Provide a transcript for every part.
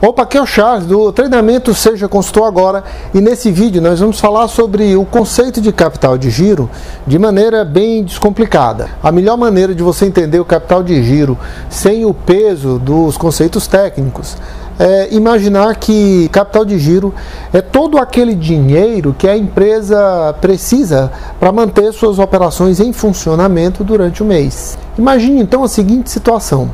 Opa, aqui é o Charles do treinamento Seja Consultor Agora e nesse vídeo nós vamos falar sobre o conceito de capital de giro de maneira bem descomplicada. A melhor maneira de você entender o capital de giro sem o peso dos conceitos técnicos é imaginar que capital de giro é todo aquele dinheiro que a empresa precisa para manter suas operações em funcionamento durante o mês. Imagine então a seguinte situação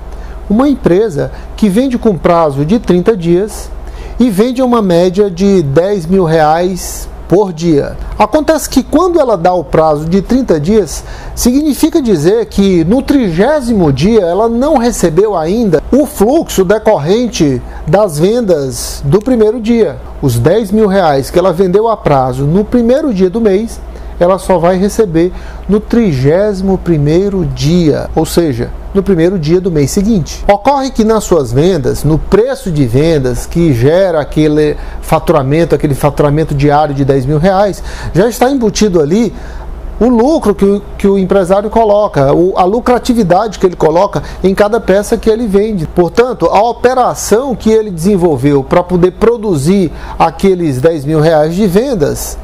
uma empresa que vende com prazo de 30 dias e vende uma média de 10 mil reais por dia. Acontece que quando ela dá o prazo de 30 dias, significa dizer que no trigésimo dia ela não recebeu ainda o fluxo decorrente das vendas do primeiro dia. Os 10 mil reais que ela vendeu a prazo no primeiro dia do mês, ela só vai receber no 31 primeiro dia, ou seja, no primeiro dia do mês seguinte. Ocorre que nas suas vendas, no preço de vendas que gera aquele faturamento, aquele faturamento diário de 10 mil reais, já está embutido ali o lucro que o, que o empresário coloca, o, a lucratividade que ele coloca em cada peça que ele vende. Portanto, a operação que ele desenvolveu para poder produzir aqueles 10 mil reais de vendas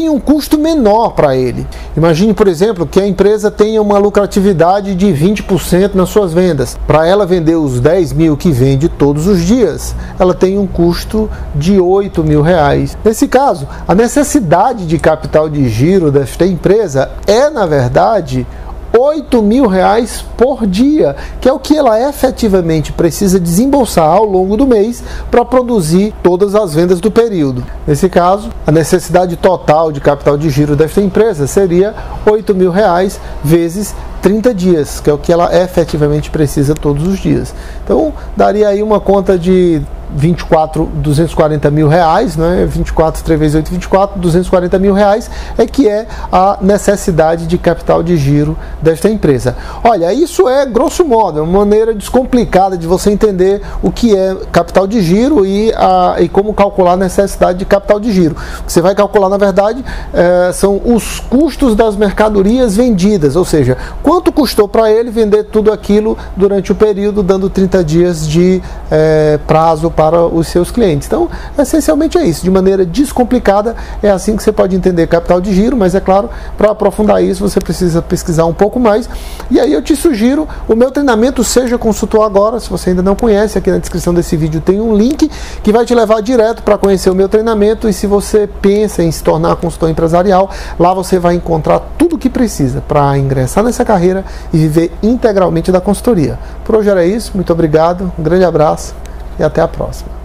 tem um custo menor para ele. Imagine, por exemplo, que a empresa tenha uma lucratividade de 20% nas suas vendas. Para ela vender os 10 mil que vende todos os dias, ela tem um custo de 8 mil reais. Nesse caso, a necessidade de capital de giro desta empresa é, na verdade, 8 mil reais por dia, que é o que ela efetivamente precisa desembolsar ao longo do mês para produzir todas as vendas do período. Nesse caso, a necessidade total de capital de giro desta empresa seria 8 mil reais vezes 30 dias, que é o que ela efetivamente precisa todos os dias. Então, daria aí uma conta de 24, 240 mil reais, né? 24, 3 vezes 8, 24, 240 mil reais é que é a necessidade de capital de giro desta empresa. Olha, isso é grosso modo, é uma maneira descomplicada de você entender o que é capital de giro e, a, e como calcular a necessidade de capital de giro. Você vai calcular, na verdade, é, são os custos das mercadorias vendidas, ou seja, quanto custou para ele vender tudo aquilo durante o período, dando 30 dias de é, prazo para os seus clientes. Então, essencialmente é isso. De maneira descomplicada, é assim que você pode entender capital de giro, mas é claro, para aprofundar isso, você precisa pesquisar um pouco mais. E aí eu te sugiro o meu treinamento Seja Consultor Agora. Se você ainda não conhece, aqui na descrição desse vídeo tem um link que vai te levar direto para conhecer o meu treinamento. E se você pensa em se tornar consultor empresarial, lá você vai encontrar tudo o que precisa para ingressar nessa carreira e viver integralmente da consultoria. Por hoje era isso. Muito obrigado. Um grande abraço e até a próxima.